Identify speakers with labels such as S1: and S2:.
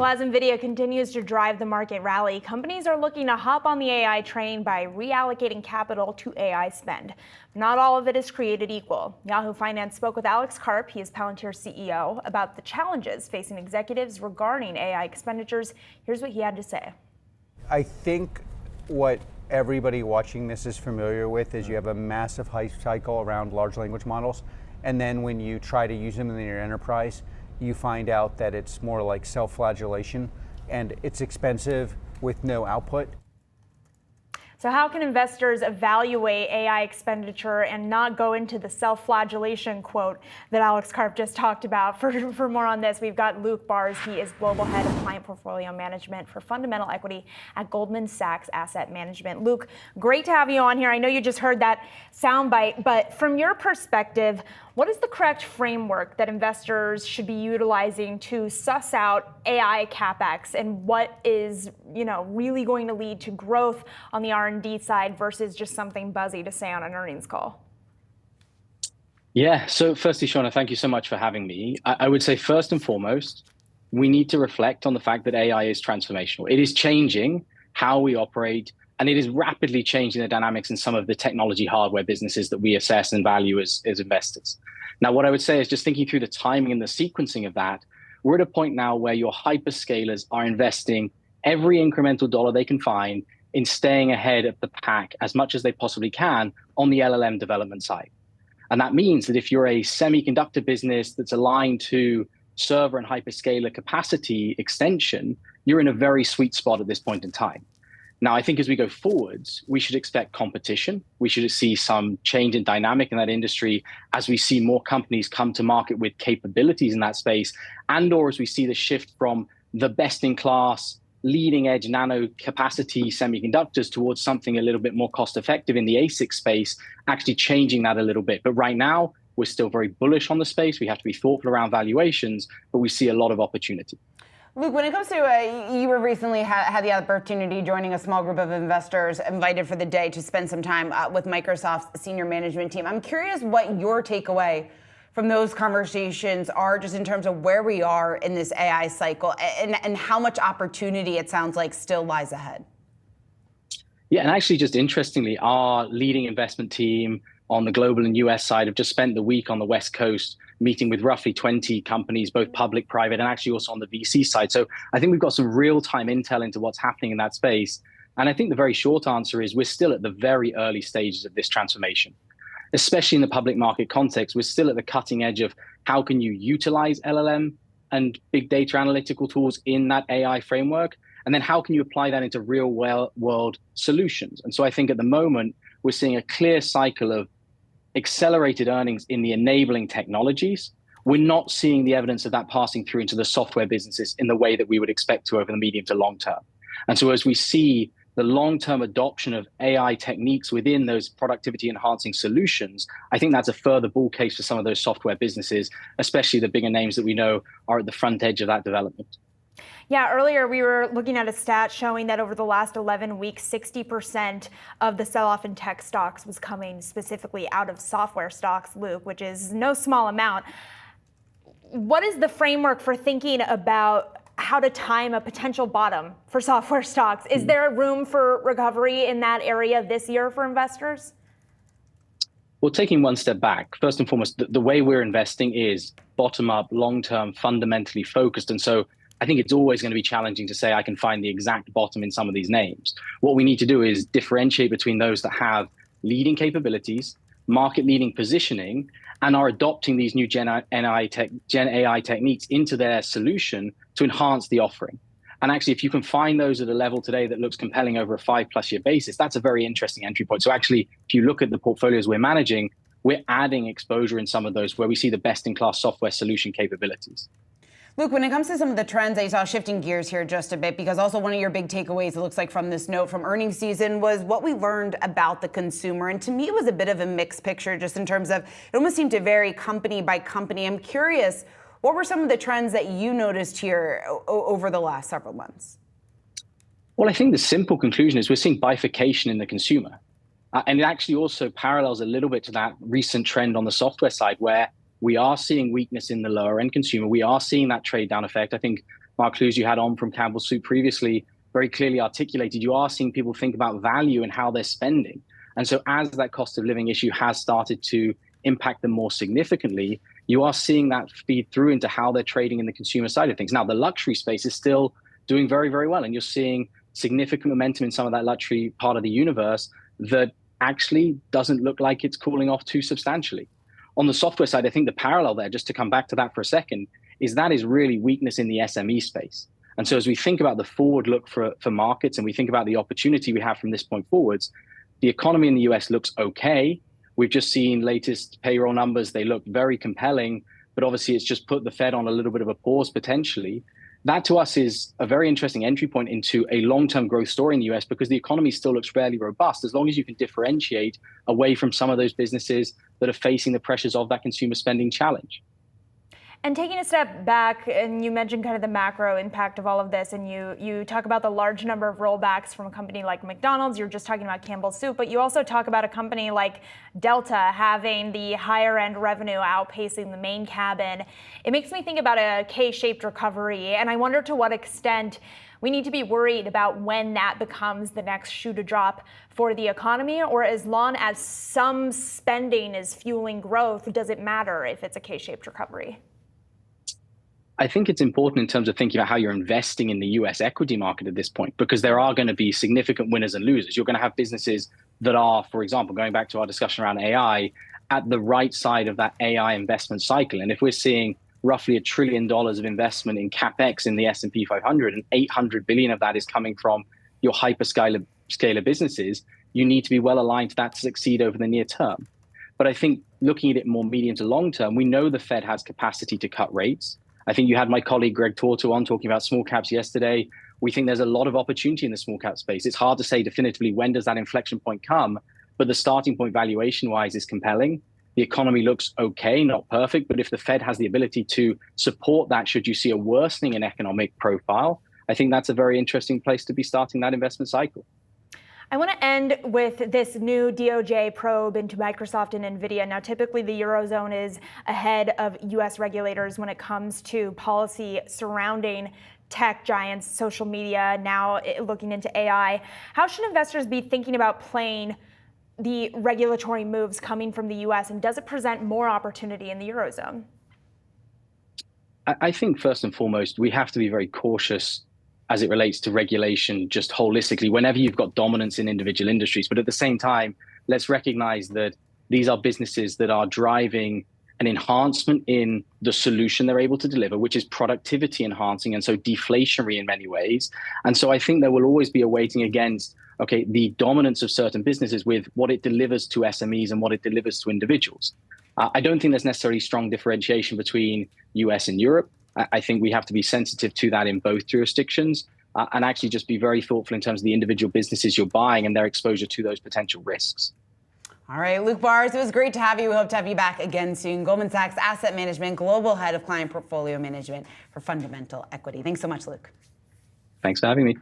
S1: Well, as NVIDIA continues to drive the market rally, companies are looking to hop on the AI train by reallocating capital to AI spend. Not all of it is created equal. Yahoo Finance spoke with Alex Karp, he is Palantir CEO, about the challenges facing executives regarding AI expenditures. Here's what he had to say.
S2: I think what everybody watching this is familiar with is you have a massive hype cycle around large language models, and then when you try to use them in your enterprise, you find out that it's more like self-flagellation and it's expensive with no output.
S1: So, how can investors evaluate AI expenditure and not go into the self flagellation quote that Alex Karp just talked about? For, for more on this, we've got Luke Barrs. He is Global Head of Client Portfolio Management for Fundamental Equity at Goldman Sachs Asset Management. Luke, great to have you on here. I know you just heard that soundbite, but from your perspective, what is the correct framework that investors should be utilizing to suss out AI capex and what is, you know, really going to lead to growth on the R&D side versus just something buzzy to say on an earnings call?
S3: Yeah. So, firstly, Seana, thank you so much for having me. I, I would say first and foremost, we need to reflect on the fact that AI is transformational. It is changing how we operate, and it is rapidly changing the dynamics in some of the technology hardware businesses that we assess and value as, as investors. Now, what I would say is just thinking through the timing and the sequencing of that, we're at a point now where your hyperscalers are investing every incremental dollar they can find in staying ahead of the pack as much as they possibly can on the LLM development side. And that means that if you're a semiconductor business that's aligned to server and hyperscaler capacity extension, you're in a very sweet spot at this point in time. Now, I think as we go forwards, we should expect competition. We should see some change in dynamic in that industry as we see more companies come to market with capabilities in that space, and or as we see the shift from the best in class, leading edge nano capacity semiconductors towards something a little bit more cost effective in the ASIC space, actually changing that a little bit. But right now, we're still very bullish on the space. We have to be thoughtful around valuations, but we see a lot of opportunity.
S4: Luke, when it comes to, uh, you were recently ha- had the opportunity joining a small group of investors invited for the day to spend some time uh, with Microsoft's senior management team. I'm curious what your takeaway from those conversations are just in terms of where we are in this AI cycle and, and how much opportunity it sounds like still lies ahead.
S3: Yeah, and actually, just interestingly, our leading investment team on the global and US side have just spent the week on the West Coast meeting with roughly 20 companies, both public, private, and actually also on the VC side. So I think we've got some real time intel into what's happening in that space. And I think the very short answer is we're still at the very early stages of this transformation, especially in the public market context. We're still at the cutting edge of how can you utilize LLM and big data analytical tools in that AI framework? And then how can you apply that into real world solutions? And so I think at the moment, we're seeing a clear cycle of accelerated earnings in the enabling technologies, we're not seeing the evidence of that passing through into the software businesses in the way that we would expect to over the medium to long term. And so as we see the long-term adoption of AI techniques within those productivity enhancing solutions, I think that's a further bull case for some of those software businesses, especially the bigger names that we know are at the front edge of that development.
S1: Yeah, earlier we were looking at a stat showing that over the last 11 weeks, 60% of the sell off in tech stocks was coming specifically out of software stocks, Luke, which is no small amount. What is the framework for thinking about how to time a potential bottom for software stocks? Is there room for recovery in that area this year for investors?
S3: Well, taking one step back, first and foremost, the, the way we're investing is bottom up, long term, fundamentally focused. And so I think it's always going to be challenging to say I can find the exact bottom in some of these names. What we need to do is differentiate between those that have leading capabilities, market leading positioning, and are adopting these new Gen AI, tech, Gen AI techniques into their solution to enhance the offering. And actually, if you can find those at a level today that looks compelling over a five plus year basis, that's a very interesting entry point. So, actually, if you look at the portfolios we're managing, we're adding exposure in some of those where we see the best in class software solution capabilities.
S4: Luke, when it comes to some of the trends you saw shifting gears here just a bit, because also one of your big takeaways, it looks like from this note from earnings season, was what we learned about the consumer. And to me, it was a bit of a mixed picture just in terms of it almost seemed to vary company by company. I'm curious, what were some of the trends that you noticed here over the last several months?
S3: Well, I think the simple conclusion is we're seeing bifurcation in the consumer. Uh, and it actually also parallels a little bit to that recent trend on the software side where we are seeing weakness in the lower end consumer. We are seeing that trade down effect. I think Mark Hughes, you had on from Campbell Soup previously, very clearly articulated, you are seeing people think about value and how they're spending. And so, as that cost of living issue has started to impact them more significantly, you are seeing that feed through into how they're trading in the consumer side of things. Now, the luxury space is still doing very, very well, and you're seeing significant momentum in some of that luxury part of the universe that actually doesn't look like it's cooling off too substantially. On the software side, I think the parallel there, just to come back to that for a second, is that is really weakness in the SME space. And so as we think about the forward look for, for markets and we think about the opportunity we have from this point forwards, the economy in the US looks okay. We've just seen latest payroll numbers. They look very compelling, but obviously it's just put the Fed on a little bit of a pause potentially. That to us is a very interesting entry point into a long term growth story in the US because the economy still looks fairly robust as long as you can differentiate away from some of those businesses that are facing the pressures of that consumer spending challenge.
S1: And taking a step back, and you mentioned kind of the macro impact of all of this, and you you talk about the large number of rollbacks from a company like McDonald's. You're just talking about Campbell Soup, but you also talk about a company like Delta having the higher end revenue outpacing the main cabin. It makes me think about a K-shaped recovery, and I wonder to what extent we need to be worried about when that becomes the next shoe to drop for the economy, or as long as some spending is fueling growth, does it matter if it's a K-shaped recovery?
S3: I think it's important in terms of thinking about how you're investing in the US equity market at this point, because there are going to be significant winners and losers. You're going to have businesses that are, for example, going back to our discussion around AI, at the right side of that AI investment cycle. And if we're seeing roughly a trillion dollars of investment in capex in the S&P 500 and 800 billion of that is coming from your hyperscaler scaler businesses, you need to be well aligned to that to succeed over the near term. But I think looking at it more medium to long term, we know the Fed has capacity to cut rates. I think you had my colleague Greg Tuorto on talking about small caps yesterday. We think there's a lot of opportunity in the small cap space. It's hard to say definitively when does that inflection point come, but the starting point valuation wise is compelling. The economy looks okay, not perfect, but if the Fed has the ability to support that, should you see a worsening in economic profile, I think that's a very interesting place to be starting that investment cycle.
S1: I want to end with this new DOJ probe into Microsoft and NVIDIA. Now, typically, the Eurozone is ahead of US regulators when it comes to policy surrounding tech giants, social media, now eh, looking into AI. How should investors be thinking about playing the regulatory moves coming from the US, and does it present more opportunity in the Eurozone?
S3: I think, first and foremost, we have to be very cautious as it relates to regulation just holistically whenever you've got dominance in individual industries. But at the same time, let's recognize that these are businesses that are driving an enhancement in the solution they're able to deliver, which is productivity enhancing and so deflationary in many ways. And so I think there will always be a weighting against, okay, the dominance of certain businesses with what it delivers to SMEs and what it delivers to individuals. Uh, I don't think there's necessarily strong differentiation between US and Europe. I think we have to be sensitive to that in both jurisdictions uh, and actually just be very thoughtful in terms of the individual businesses you're buying and their exposure to those potential risks.
S4: All right, Luke Barrs, it was great to have you. We hope to have you back again soon. Goldman Sachs Asset Management, Global Head of Client Portfolio Management for Fundamental Equity. Thanks so much, Luke.
S3: Thanks for having me.